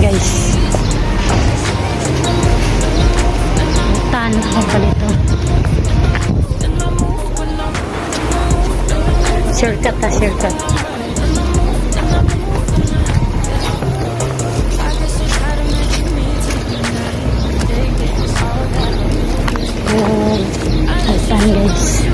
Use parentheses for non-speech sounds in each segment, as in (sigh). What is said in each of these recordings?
guys. Tan ako pala ito. Shortcut na shortcut. Oh, tan guys.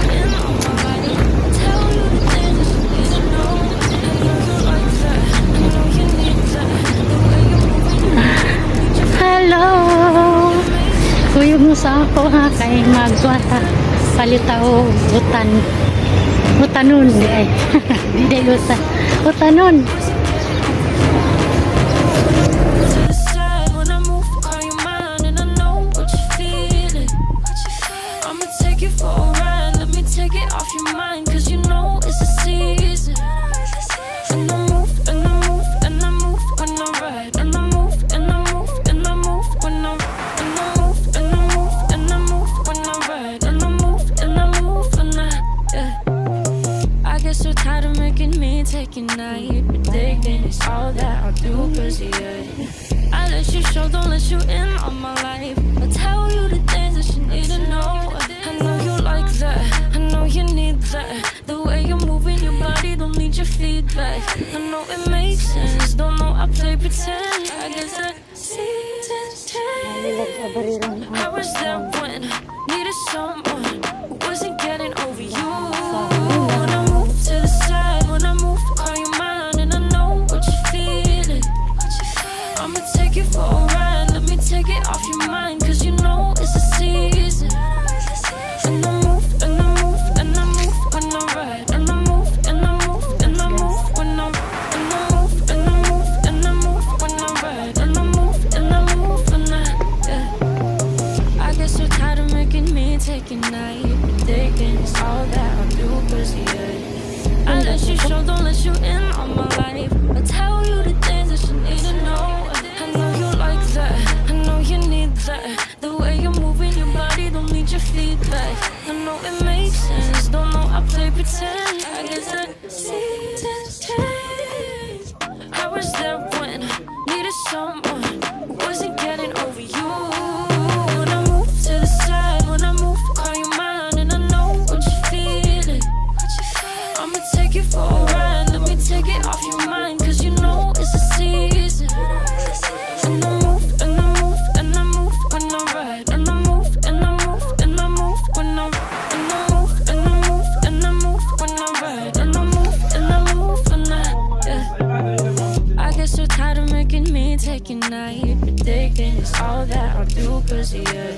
sa ako ha? Kay magsuata palitaw utan utanon di ay. (laughs) Di lusa utanon Take it off your mind. Your night, thinking it's all that I'll do, cause yeah. I let you show, don't let you in on my life. I tell you the things that you need to know. I know you like that, I know you need that. The way you're moving your body, don't need your feedback. I know it makes sense, don't know I play pretend. I guess that seasons change. I was there when I needed someone someone uh, wasn't getting over you. Yeah.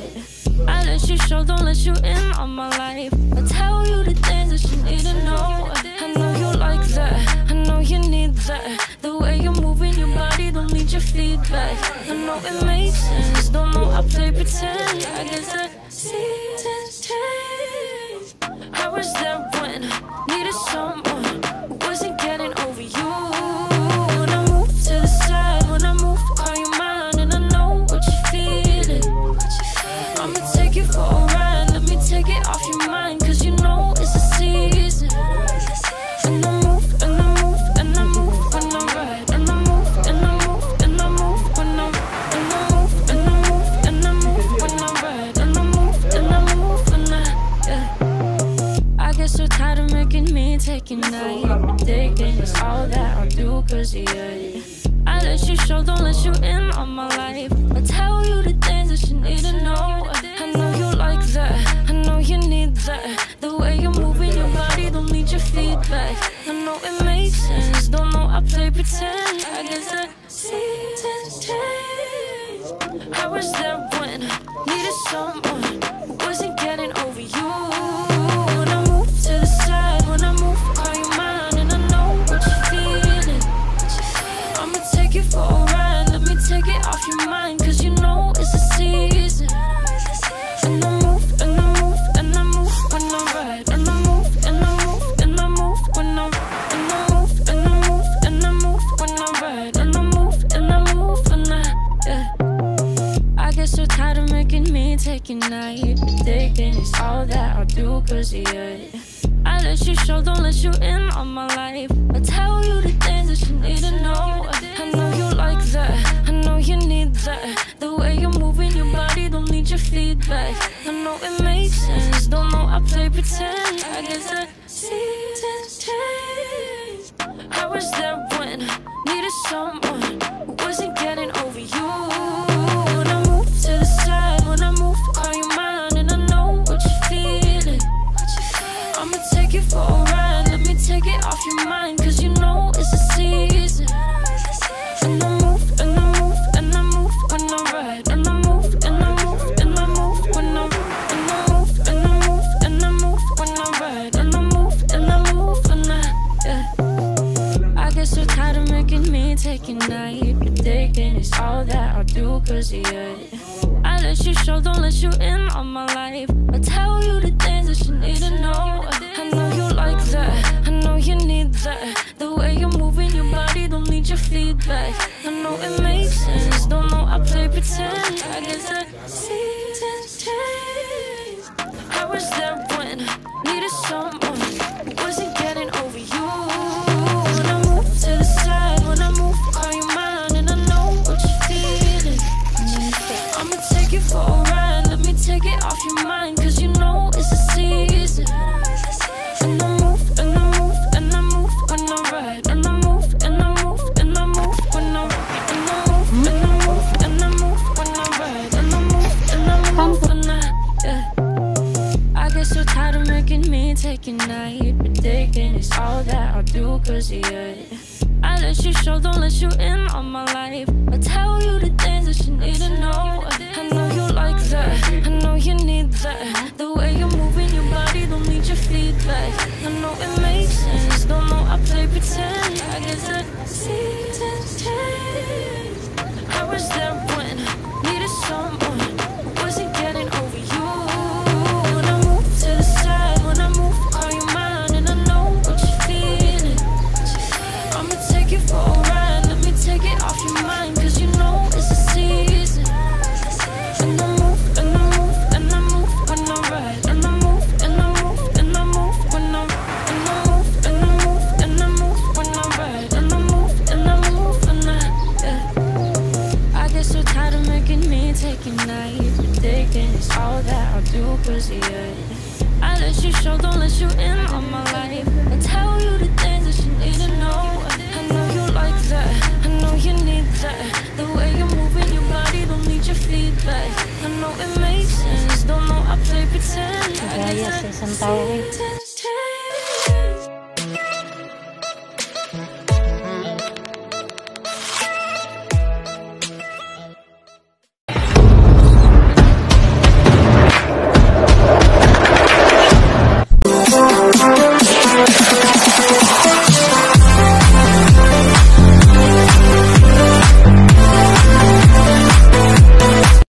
I let you show, don't let you in on my life. I tell you the things that you need to know. I know you like that, I know you need that. The way you're moving your body, don't need your feedback. I know it makes sense, don't know I play pretend. I guess that seasons off your mind, cause you know it's a season. And I move, and I move, and I move when I ride, and I move, and I move, and I move when I and I move, and I move, and I move when I ride, and I move, and I move I yeah. I get so tired of making me take a night, thinking it's all that I'll do, cause yeah. I let you show, don't let you in on my life. I tell you the things that you need to know. I know you like that, I know you need that. The way you're moving your body, don't need your feedback. I know it makes sense, don't know I play pretend. I guess that seasons change. I was there when needed someone night Taking is all that I do cause yeah I let you show, don't let you in on my life. I tell you the things that you need to know. I know you like that, I know you need that. The way you're moving your body, don't need your feedback. I know it makes sense, don't know I play pretend. that I do, cause yeah. I let you show, don't let you in on my life. I tell you the things that you need to know. I know you like that, I know you need that. The way you're moving your body, don't need your feedback. I know it makes sense, don't know I play pretend. I guess the seasons change. I was there keep predicting It's all that I do cause yeah I let you show, don't let you in on my life. I tell you the things that you need to know. I know you like that, I know you need that. The way you're moving your body, don't need your feedback. I know it makes sense, don't make you fall